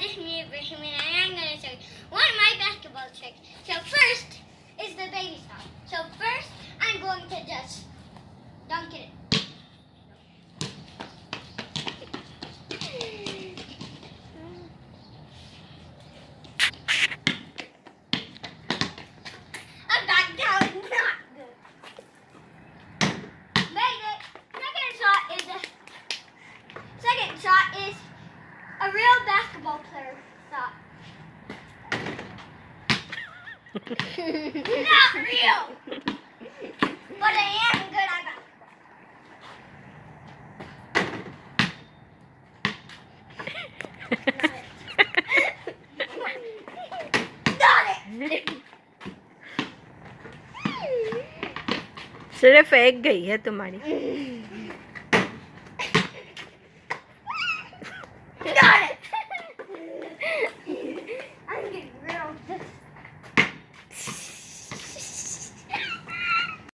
this is me, Ibrahim, and I am going to show you one of my basketball tricks. So first is the baby stop. So first, I'm going to just dunk it. I'm back basketball player. Stop. Not real. But I am good at basketball. Got it. सिर्फ़ एक गई है तुम्हारी